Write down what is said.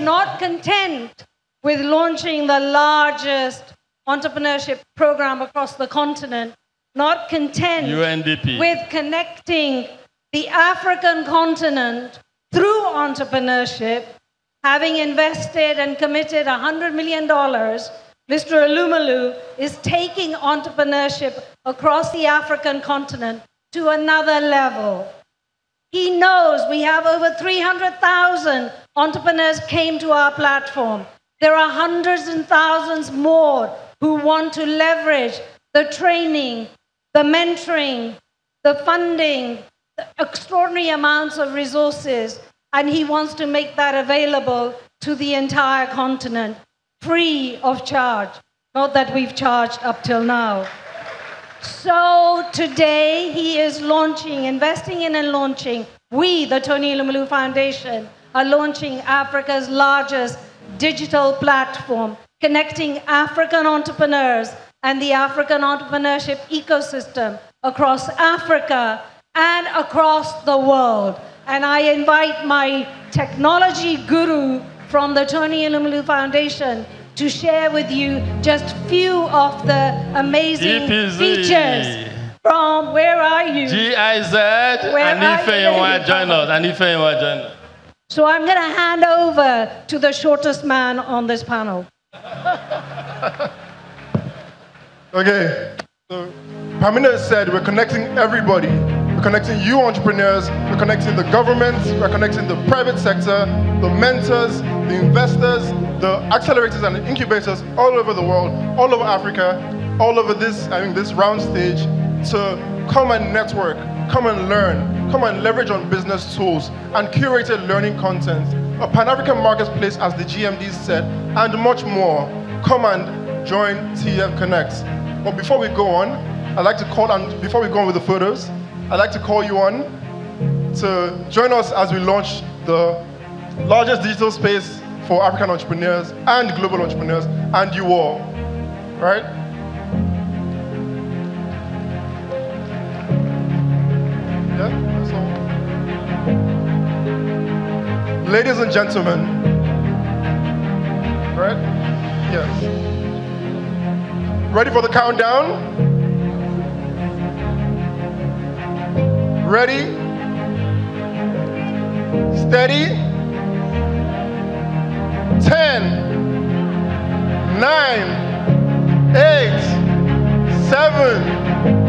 not content with launching the largest entrepreneurship program across the continent, not content UNDP. with connecting the African continent through entrepreneurship, having invested and committed $100 million, Mr. Elumelu is taking entrepreneurship across the African continent to another level. He knows we have over 300,000 entrepreneurs came to our platform. There are hundreds and thousands more who want to leverage the training, the mentoring, the funding, the extraordinary amounts of resources, and he wants to make that available to the entire continent, free of charge. Not that we've charged up till now. So today he is launching, investing in and launching. We, the Tony Elumelu Foundation, are launching Africa's largest digital platform, connecting African entrepreneurs and the African entrepreneurship ecosystem across Africa and across the world. And I invite my technology guru from the Tony Elumelu Foundation to share with you just few of the amazing EPZ. features from where are you? GIZ, Where and are Ife you? you want to join us, and Ife you to join us. So I'm going to hand over to the shortest man on this panel. Okay. So Pamina said we're connecting everybody. We're connecting you entrepreneurs, we're connecting the government, we're connecting the private sector, the mentors, the investors, the accelerators and the incubators all over the world, all over Africa, all over this, I mean this round stage to come and network, come and learn, come and leverage on business tools and curated learning content, a Pan-African marketplace as the GMD said, and much more. Come and join TEF Connect. But before we go on, I'd like to call on, before we go on with the photos, I'd like to call you on to join us as we launch the largest digital space for African entrepreneurs and global entrepreneurs and you all. Right? Yeah, that's all. Ladies and gentlemen, right? Yes. Ready for the countdown? Ready? Steady? 8, 7, 6, 5,